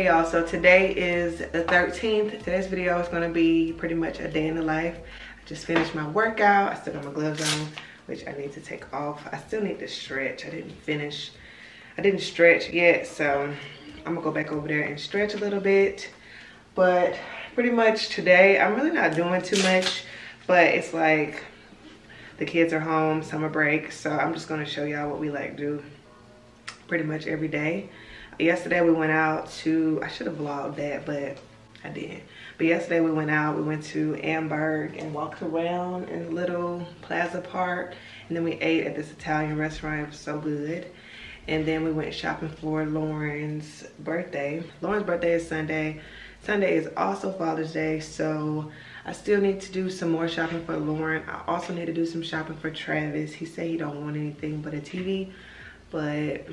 Hey y'all, so today is the 13th. Today's video is gonna be pretty much a day in the life. I just finished my workout. I still got my gloves on, which I need to take off. I still need to stretch. I didn't finish. I didn't stretch yet, so I'm gonna go back over there and stretch a little bit. But pretty much today, I'm really not doing too much, but it's like the kids are home, summer break, so I'm just gonna show y'all what we like do pretty much every day yesterday we went out to, I should have vlogged that, but I didn't. But yesterday we went out, we went to Amberg and walked around in the little plaza park. And then we ate at this Italian restaurant, it was so good. And then we went shopping for Lauren's birthday. Lauren's birthday is Sunday. Sunday is also Father's Day, so I still need to do some more shopping for Lauren. I also need to do some shopping for Travis. He said he don't want anything but a TV, but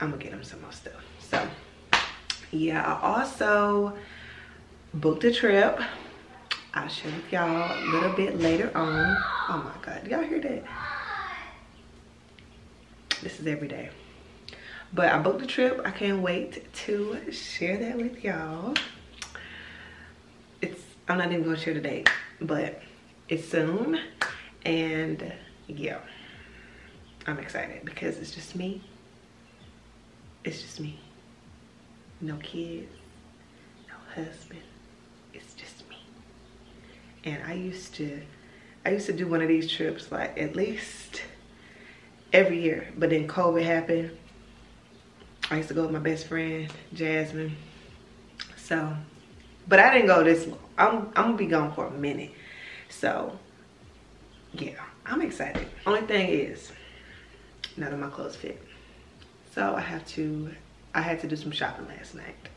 I'm gonna get him some more stuff. So yeah, I also booked a trip. I'll share with y'all a little bit later on. Oh my God, y'all hear that? This is every day. But I booked a trip. I can't wait to share that with y'all. It's, I'm not even gonna share the date, but it's soon. And yeah, I'm excited because it's just me it's just me. No kids, no husband. It's just me. And I used to, I used to do one of these trips like at least every year. But then COVID happened. I used to go with my best friend, Jasmine. So, but I didn't go this long. I'm, I'm gonna be gone for a minute. So, yeah, I'm excited. Only thing is, none of my clothes fit. So I have to, I had to do some shopping last night.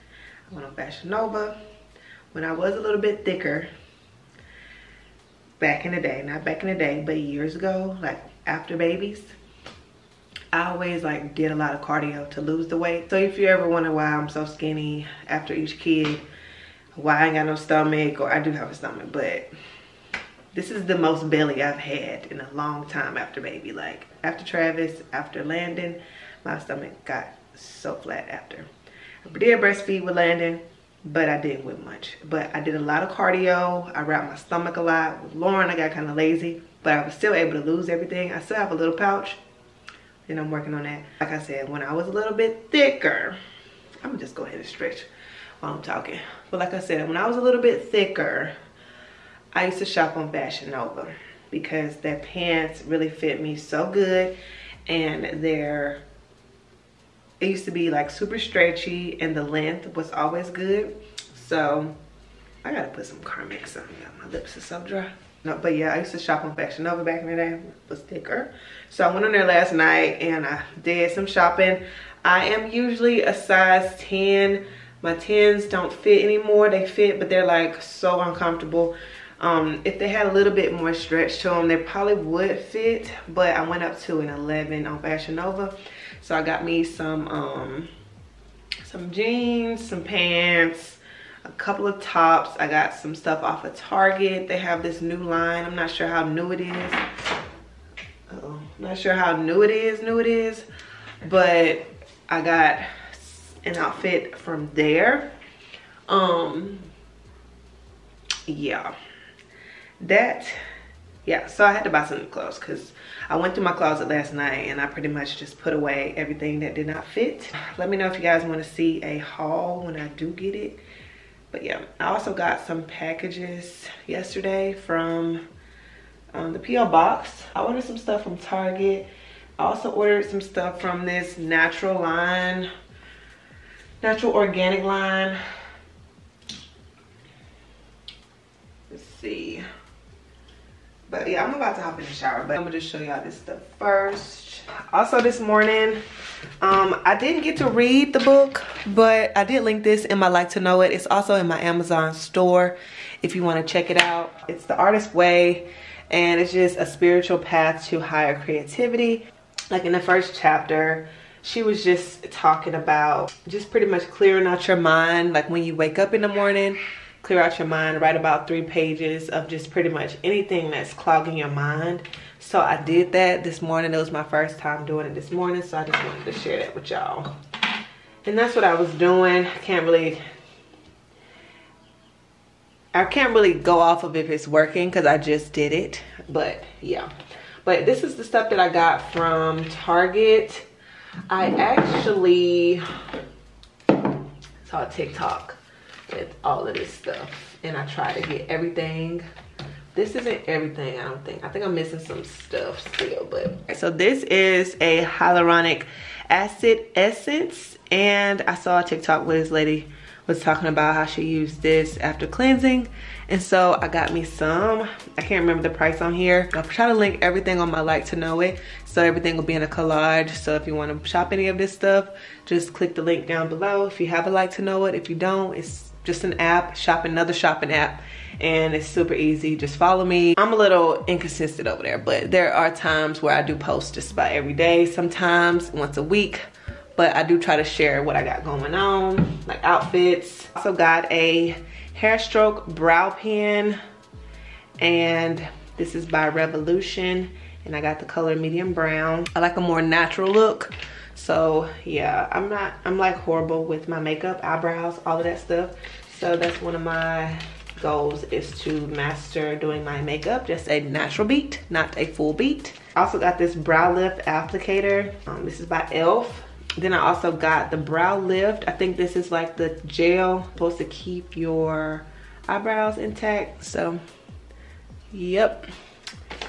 I went on Fashion Nova when I was a little bit thicker back in the day, not back in the day, but years ago, like after babies. I always like did a lot of cardio to lose the weight. So if you ever wonder why I'm so skinny after each kid, why I ain't got no stomach, or I do have a stomach, but this is the most belly I've had in a long time after baby. Like after Travis, after Landon, my stomach got so flat after. I did breastfeed with Landon, but I didn't with much. But I did a lot of cardio. I wrapped my stomach a lot. With Lauren, I got kind of lazy, but I was still able to lose everything. I still have a little pouch, and I'm working on that. Like I said, when I was a little bit thicker, I'm gonna just go ahead and stretch while I'm talking. But like I said, when I was a little bit thicker, I used to shop on Fashion Nova because their pants really fit me so good and they're it used to be like super stretchy and the length was always good. So i gotta put some carmex on my lips are so dry. No but yeah i used to shop on fashion nova back in the day. Was thicker. So i went on there last night and i did some shopping. I am usually a size 10 my 10s don't fit anymore. They fit but they're like so uncomfortable. Um, if they had a little bit more stretch to them they probably would fit but i went up to an 11 on fashion nova so i got me some um, some jeans some pants a couple of tops. I got some stuff off of target. They have this new line. I'm not sure how new it is. Uh -oh. not sure how new it is new it is. But i got an outfit from there. Um yeah. That yeah so i had to buy some new clothes because i went through my closet last night and i pretty much just put away everything that did not fit. Let me know if you guys want to see a haul when i do get it. But yeah i also got some packages yesterday from um, the po box. I ordered some stuff from target. I also ordered some stuff from this natural line natural organic line let's see but yeah i'm about to hop in the shower but i'm gonna just show y'all this stuff first. Also this morning um i didn't get to read the book but i did link this in my like to know it. It's also in my amazon store if you want to check it out. It's the artist way and it's just a spiritual path to higher creativity. Like in the first chapter she was just talking about just pretty much clearing out your mind like when you wake up in the morning clear out your mind, write about three pages of just pretty much anything that's clogging your mind. So I did that this morning. It was my first time doing it this morning. So I just wanted to share that with y'all. And that's what I was doing. I can't really, I can't really go off of if it's working because I just did it. But yeah. But this is the stuff that I got from Target. I actually saw TikTok with all of this stuff and I try to get everything. This isn't everything I don't think. I think I'm missing some stuff still but so this is a hyaluronic acid essence and I saw a TikTok where this lady was talking about how she used this after cleansing and so I got me some. I can't remember the price on here. I'll try to link everything on my like to know it so everything will be in a collage. So if you want to shop any of this stuff just click the link down below. If you have a like to know it if you don't it's just an app, shop another shopping app and it's super easy. Just follow me. I'm a little inconsistent over there, but there are times where I do post just about every day, sometimes once a week, but I do try to share what I got going on, like outfits. Also got a hair stroke brow pen and this is by Revolution and I got the color medium brown. I like a more natural look. So yeah, I'm not, I'm like horrible with my makeup, eyebrows, all of that stuff. So that's one of my goals is to master doing my makeup, just a natural beat, not a full beat. I also got this brow lift applicator. Um, this is by e.l.f. Then I also got the brow lift. I think this is like the gel supposed to keep your eyebrows intact. So, yep.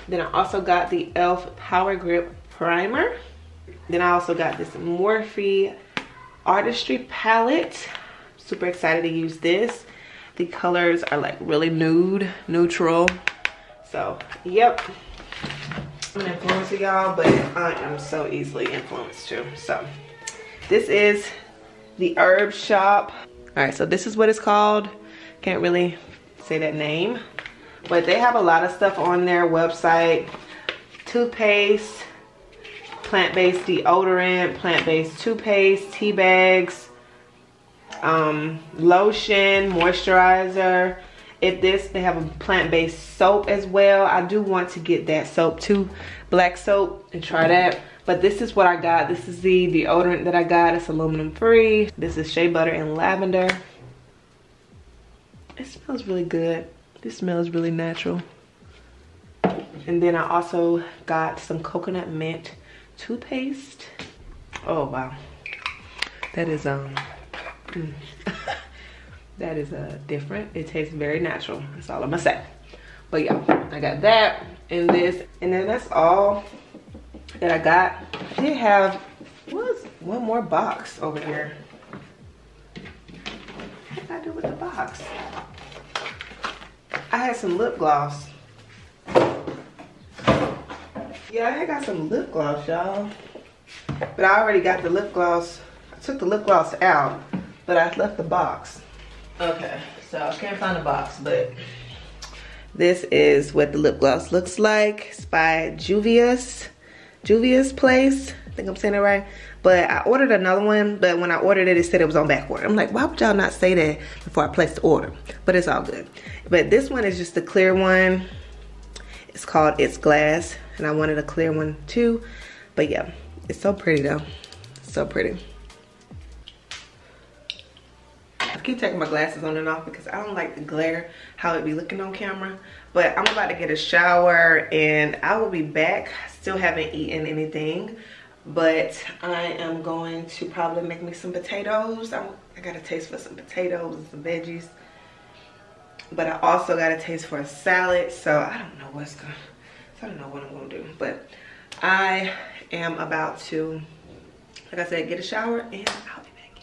Then I also got the e.l.f. Power Grip Primer. Then I also got this Morphe Artistry Palette. Super excited to use this. The colors are like really nude, neutral. So, yep. I'm an influencer, y'all, but I am so easily influenced too. So, this is the herb shop. All right, so this is what it's called. Can't really say that name, but they have a lot of stuff on their website. Toothpaste, plant-based deodorant, plant-based toothpaste, tea bags, um, lotion, moisturizer. If this, they have a plant-based soap as well. I do want to get that soap too, black soap, and try that. But this is what I got. This is the deodorant that I got. It's aluminum free. This is shea butter and lavender. It smells really good. This smells really natural. And then I also got some coconut mint toothpaste. Oh wow, that is um, mm. that is uh different. It tastes very natural. That's all I'm gonna say. But yeah, I got that and this, and then that's all that I got. I did have was one more box over here. What did I do with the box? I had some lip gloss. Yeah, I got some lip gloss, y'all. But I already got the lip gloss. I took the lip gloss out, but I left the box. Okay, so I can't find the box, but this is what the lip gloss looks like. It's by Juvia's, Juvia's Place. I think I'm saying it right. But I ordered another one, but when I ordered it, it said it was on back order. I'm like, why would y'all not say that before I placed the order? But it's all good. But this one is just a clear one. It's called It's Glass, and I wanted a clear one too. But yeah, it's so pretty though. So pretty. I keep taking my glasses on and off because I don't like the glare, how it be looking on camera. But I'm about to get a shower and I will be back. Still haven't eaten anything, but I am going to probably make me some potatoes. I'm, I got a taste for some potatoes and some veggies. But I also got a taste for a salad, so I don't know what's gonna, I don't know what I'm gonna do. But I am about to, like I said, get a shower and I'll be back.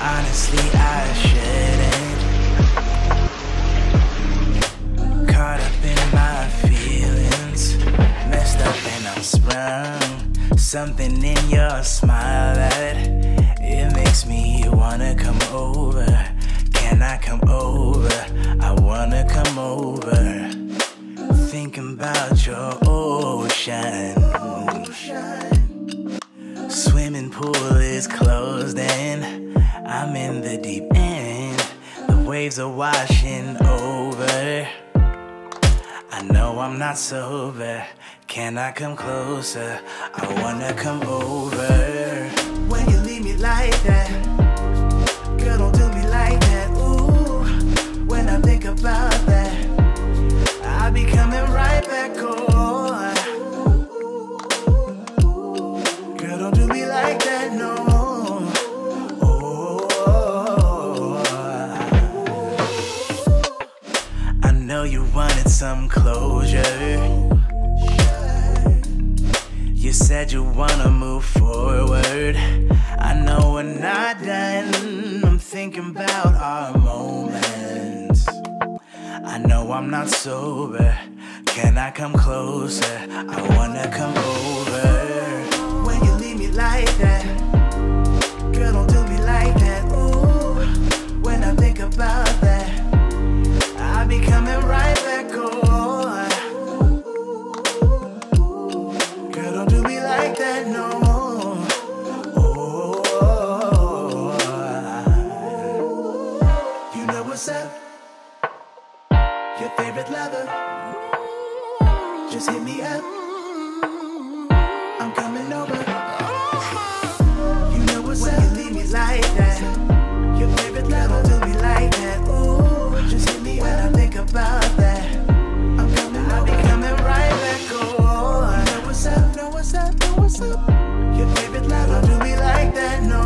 Honestly, I shouldn't. Caught up in my feelings, messed up and I'm sprung. Something in your smile that it makes me wanna come over. Can I come over? I wanna come over. Thinking about your ocean. Swimming pool is closed and I'm in the deep end. The waves are washing over. I know I'm not sober. Can I come closer? I wanna come over. When you leave me like that, thinking about our moments. I know I'm not sober. Can I come closer? I wanna come over. When you leave me like that, girl, don't do me like that. What's up? Lover do we like that. No,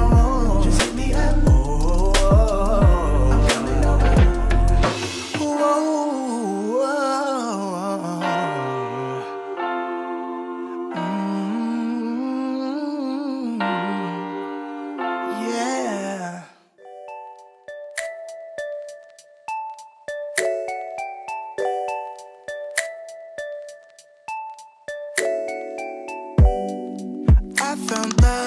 found love